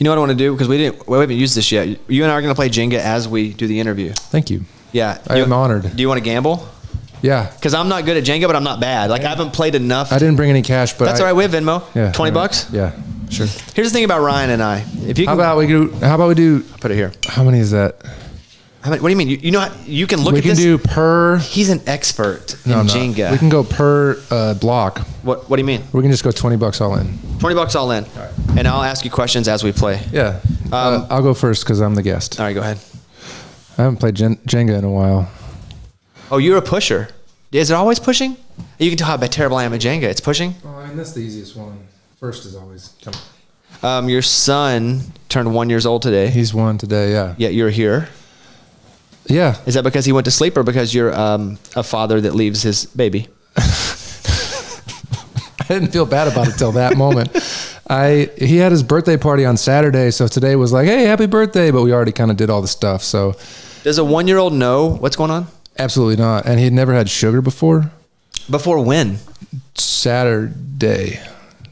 You know what I want to do because we didn't. We haven't used this yet. You and I are going to play Jenga as we do the interview. Thank you. Yeah, I You- am honored. Do you want to gamble? Yeah. Because I'm not good at Jenga, but I'm not bad. Like I haven't played enough. I didn't bring any cash, but That's I, all right. We have Venmo. Yeah. twenty right. bucks. Yeah. Sure. Here's the thing about Ryan and I. If you can, How about we do? How about we do? put it here. How many is that? How many, what do you mean? You, you know how, you can look we at can this. do per. He's an expert in No, no. Jenga. We can go per uh, block. what What do you mean? We can just go twenty bucks all in. Twenty bucks all in, all right. and I'll ask you questions as we play. Yeah. Um, uh, I'll go first because I'm the guest. All right, go ahead. I haven't played Jenga in a while. Oh, you're a pusher. Is it always pushing? You can tell how terrible I am at Jenga. It's pushing. Oh, I mean that's the easiest one. First is always. Come Um, your son turned one years old today. He's one today. Yeah. Yet you're here. Yeah. Is that because he went to sleep, or because you're um, a father that leaves his baby? I didn't feel bad about it till that moment. I he had his birthday party on Saturday, so today was like, hey, happy birthday, but we already kind of did all the stuff, so Does a one year old know what's going on? absolutely not. And he had never had sugar before. Before when? Saturday.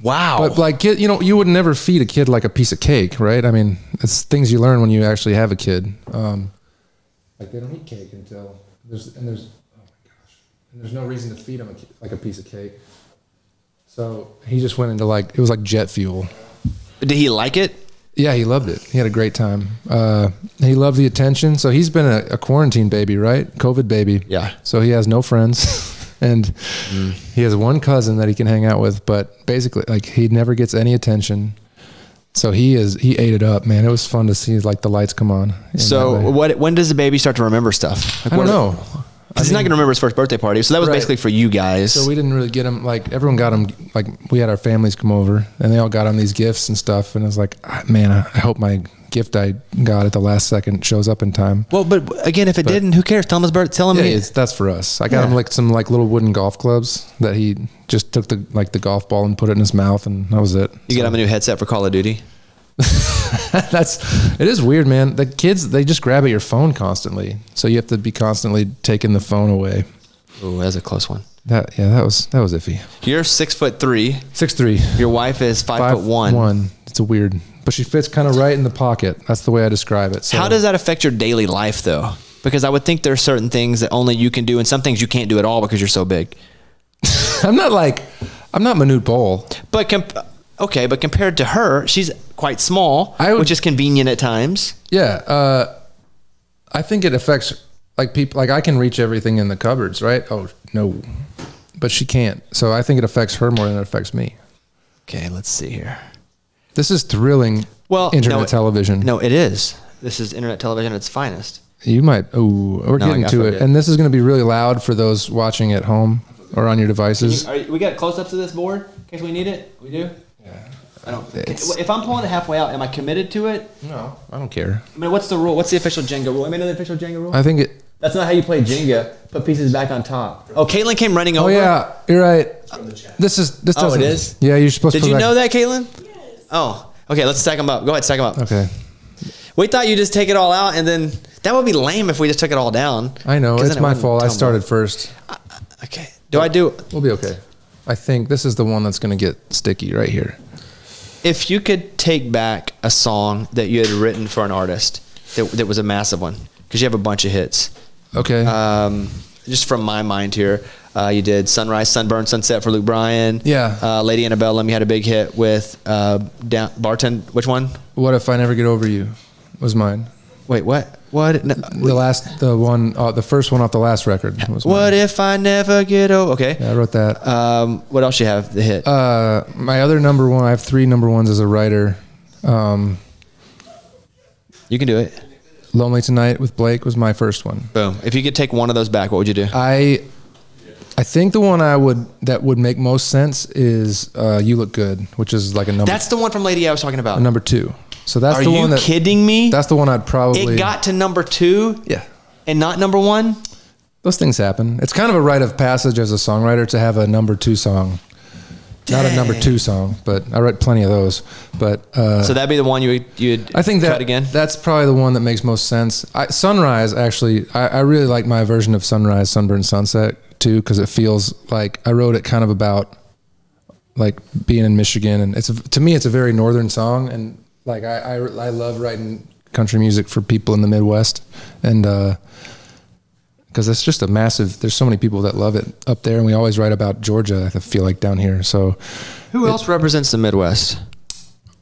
Wow. But like kid, you know, you would never feed a kid like a piece of cake, right? I mean, it's things you learn when you actually have a kid. Um, like they don't eat cake until there's and there's oh my gosh, and there's no reason to feed them a, like a piece of cake. So he just went into like it was like jet fuel. Did he like it? Yeah, he loved it. He had a great time. Uh, he loved the attention. So he's been a, a quarantine baby, right? COVID baby. Yeah. So he has no friends, and he has one cousin that he can hang out with. But basically, like he never gets any attention. So he is he ate it up, man. It was fun to see like the lights come on. So what? When does the baby start to remember stuff? Like, I don't know. He's not going to remember his first birthday party. So that was Right. basically for you guys. So we didn't really get him like everyone got him like we had our families come over and they all got him these gifts and stuff and I was like ah, man I I hope my gift I got at the last second shows up in time. well, but again, if it didn't, who cares? Tell him his birth. Tell him. Yeah, he- that's for us. I got him like some like little wooden golf clubs that he just took the like the golf ball and put it in his mouth and that was it. you get him a new headset for Call of Duty. that's it is weird, man. The kids they just grab at your phone constantly, so you have to be constantly taking the phone away. Ooh, that's a close one. That yeah, that was that was iffy. You're six foot three. Six three. Your wife is five, foot one. One. It's a weird, but she fits kind of right in the pocket. That's the way I describe it. So How does that affect your daily life, though? Because I would think there are certain things that only you can do, and some things you can't do at all because you're so big. I'm not like I'm not Manute Bol. But comp- okay, but compared to her, she's quite small, I would- which is convenient at times. Yeah, uh, I think it affects like people. Like I can reach everything in the cupboards, right? Oh no, but she can't. So I think it affects her more than it affects me. Okay, let's see here. This is thrilling. Well, internet no, it- television. No, it is. This is internet television at its finest. You might. Oh, we're No, getting to it, it. and this is going to be really loud for those watching at home or on your devices. Are we got close-ups of this board in case we need it. We do. Yeah. I don't. It's- If I'm pulling it halfway out, am I committed to it? No, I don't care. I mean, what's the rule? What's the official Jenga rule? I mean, the official Jenga rule. I think it. That's not how you play Jenga. Put pieces back on top. Oh, Caitlin came running oh, over. Oh yeah, you're right. This is this Oh, it doesn't. is? Yeah, you're supposed to. Did to. you put know that, Caitlin? Yes. Oh, okay. Let's stack them up. Go ahead, stack them up. Okay, We thought you just take it all out, and then that would be lame if we just took it all down. I know 'Cause it's then it my wouldn't fault. I tumble. started first. Okay. Do I do? We'll be okay. I think this is the one that's going to get sticky right here. If you could take back a song that you had written for an artist that, that was a massive one, because you have a bunch of hits. Okay. Um, just from my mind here, uh, you did Sunrise, Sunburn, Sunset for Luke Bryan. Yeah. Uh, Lady Antebellum, you had a big hit with uh, down, Barton. Which one? what if I never get over you? Was mine. Wait, what? What? No, The last, the one, uh, the first one off the last record was mine. what if I never get over? Okay. Yeah, I wrote that. Um, what else you have? The hit. Uh, my other number one, I have three number ones as a writer. Um, you can do it. Lonely Tonight with Blake was my first one. Boom. If you could take one of those back, what would you do? I, I think the one I would that would make most sense is uh, "You Look Good," which is like a number That's the one from Lady I was talking about. number two. So that's Are the you one that kidding me? that's the one I'd probably it got to number two yeah. and not number one. Those things happen. It's kind of a rite of passage as a songwriter to have a number two song. Not a number two song, but I write plenty of those. But uh, So that'd be the one you you'd I think that again. that's probably the one that makes most sense. I, Sunrise, actually, I, I really like my version of Sunrise, Sunburn, Sunset too, because it feels like I wrote it kind of about like being in Michigan, and it's a, to me it's a very northern song, and Like I, I, I love writing country music for people in the Midwest, and because it's just a massive. There's so many people that love it up there, and we always write about Georgia. I feel like down here. So, Who else represents the Midwest?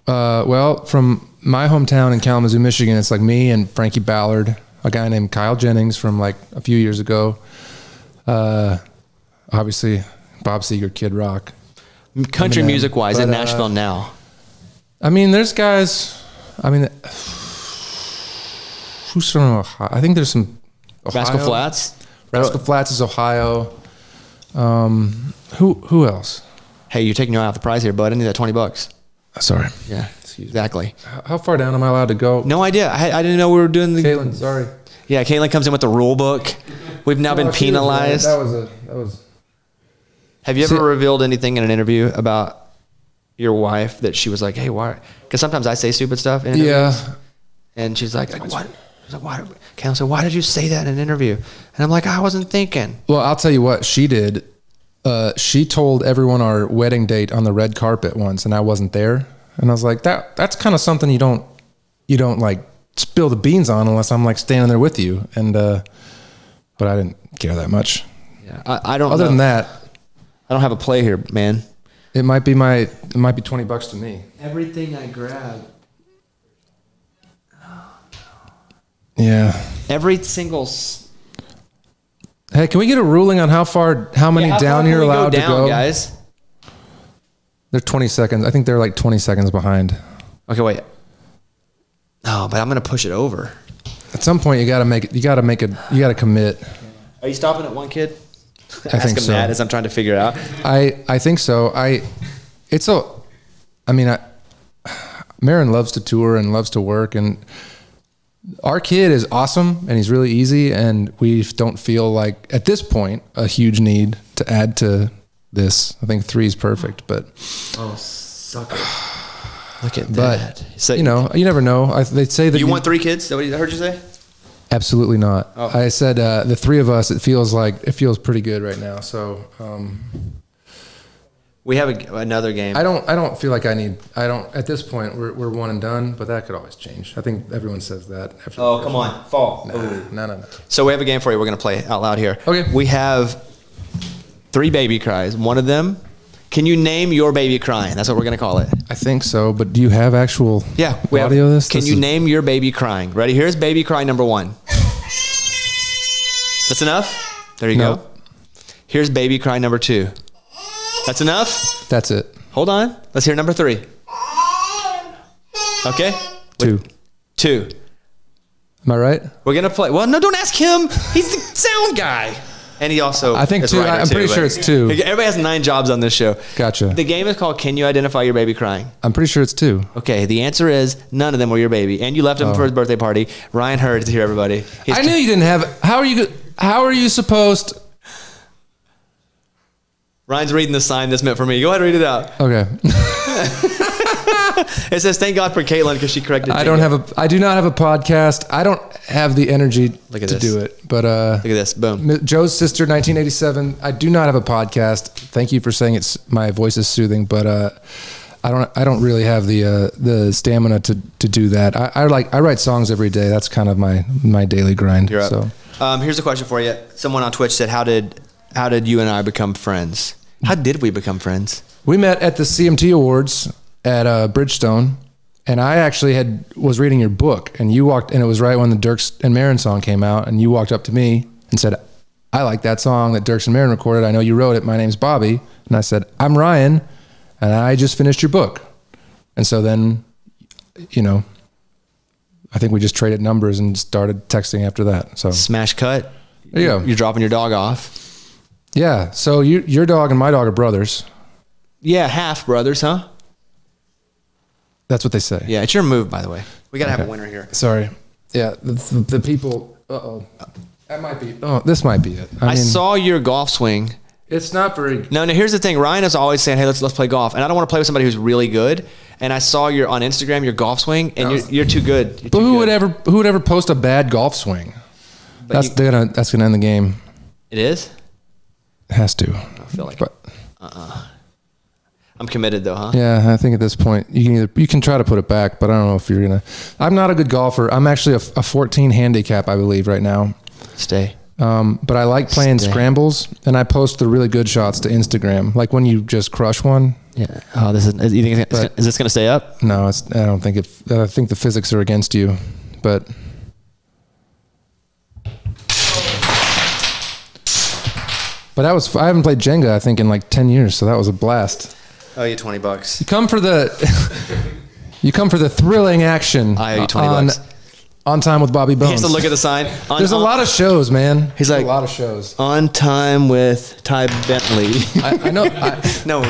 uh, well, from my hometown in Kalamazoo, Michigan, it's like me and Frankie Ballard, a guy named Kyle Jennings from like a few years ago. Uh, obviously, Bob Seger, Kid Rock. Country Eminem. music wise in But, uh, Nashville now. I mean, there's guys. I mean, who's from Ohio? I think there's some. Ohio. Rascal Flatts. Rascal Flatts is Ohio. Um, who who else? Hey, you're taking your eye off the prize here, bud. I need that twenty bucks. Sorry. Yeah, exactly. How- far down am I allowed to go? No idea. I, I didn't know we were doing the. Caitlin, sorry. Yeah, Caitlin comes in with the rule book. We've now been Oh, was penalized. That was a that was. Have you ever See- revealed anything in an interview about your wife that she was like, "Hey, why?" Because sometimes I say stupid stuff. In interviews, Yeah. And she's like, like "What?" She's like, "Why?" Caitlin said, "Why did you say that in an interview?" And I'm like, "I wasn't thinking." Well, I'll tell you what she did. Uh, she told everyone our wedding date on the red carpet once, and I wasn't there. And I was like, that that's kind of something you don't you don't like spill the beans on unless I'm like standing there with you. And uh, but I didn't care that much. Yeah, I, I don't. Other know. than that, I don't have a play here, man. It might be my it might be twenty bucks to me. Everything I grab, Yeah. every single. s- Hey, can we get a ruling on how far how many Yeah, how down here we allowed down, to go? guys? They're twenty seconds. I think they're like twenty seconds behind. Okay, wait. No, but I'm gonna push it over. At some point, you got to make it. You got to make it. You got to commit. Are you stopping at one kid? I Ask think him so. that as I'm trying to figure out. I I think so. I it's a I mean I Maren loves to tour and loves to work and our kid is awesome and he's really easy and we don't feel like at this point a huge need to add to this. I think 3 is perfect, but Oh, sucker. Look at but that. So you know, you never know. I, they say that you want three kids? Is that what I heard you say? Absolutely not. Oh. I said uh, the three of us it feels like it feels pretty good right now. So, um We have a, another game. I don't. I don't feel like I need. I don't. At this point, we're, we're one and done. But that could always change. I think everyone says that. After oh, come on. Fall. Nah, no, no, no. So we have a game for you. We're going to play out loud here. Okay. We have three baby cries. One of them, can you name your baby crying? That's what we're going to call it. I think so. But do you have actual? Yeah. We have, audio of this. Can This you is- name your baby crying? Ready? Here's baby cry number one. That's enough? There you No. go. Here's baby cry number two. That's enough? That's it. Hold on. Let's hear number three. Okay. Two. Two. Am I right? We're gonna play. Well, no, don't ask him. He's the sound guy, and he also. I think two- I'm pretty too, sure it's two. Everybody has nine jobs on this show. Gotcha. The game is called "Can You Identify Your Baby Crying?" I'm pretty sure it's two. Okay, the answer is none of them were your baby, and you left him oh. for his birthday party. Ryan Hurd is here, everybody. Oh. I knew you didn't have. How are you? How are you supposed? Ryan's reading the sign this meant for me. Go ahead, and read it out. Okay. It says, "Thank God for Caitlin because she corrected." Me I don't Jingle." have a. I do not have a podcast. I don't have the energy Look at to this. do it. But uh, Look at this. Boom. Joe's sister, 1987. I do not have a podcast. Thank you for saying it's my voice is soothing, but uh, I don't. I don't really have the uh, the stamina to to do that. I, I like. I write songs every day. That's kind of my my daily grind. You're up. So Um, here's a question for you. Someone on Twitch said, "How did how did you and I become friends? How did we become friends?" we met at the CMT Awards at uh, Bridgestone, and I actually had was reading your book, and you walked, and it was right when the Dierks and Maren song came out, and you walked up to me and said, "I like that song that Dierks and Maren recorded. I know you wrote it. My name's Bobby." And I said, "I'm Ryan, and I just finished your book." And so then, you know, I think we just traded numbers and started texting after that. So Smash cut. there you go. You're dropping your dog off. Yeah. So you, your dog and my dog are brothers. Yeah, half brothers, huh? That's what they say. Yeah, it's your move, by the way. We gotta have a winner here. Sorry. Yeah, the, the people. Uh oh. That might be. Oh, this might be it. I, I, mean, saw your golf swing. it's not very. No, no. Here's the thing. Ryan is always saying, "Hey, let's let's play golf," and I don't want to play with somebody who's really good. And I saw your on Instagram your golf swing, and was- you're, you're too good. You're But too who good. would ever who would ever post a bad golf swing? But That's you- gonna that's gonna end the game. It is. It has to. I feel like. But I'm committed though, huh? Yeah, I think at this point you can either you can try to put it back, but I don't know if you're gonna. I'm not a good golfer. I'm actually a, a 14 handicap, I believe, right now. Stay. Um, but I like playing Stay. scrambles, and I post the really good shots to Instagram. Like when you just crush one. Yeah. Oh, this is. You think it's, But- is this gonna stay up? No, it's. I don't think it. I think the physics are against you, but. But that was. I haven't played Jenga. I think in like 10 years, so that was a blast. Oh, you twenty bucks. You come for the. you come for the thrilling action. I owe you 20 on, bucks. On time with Bobby He Bones. has to look at the sign. On, There's a lot of shows, man. He's There's like- a lot of shows. on time with Ty Bentley. I, I know. I, no,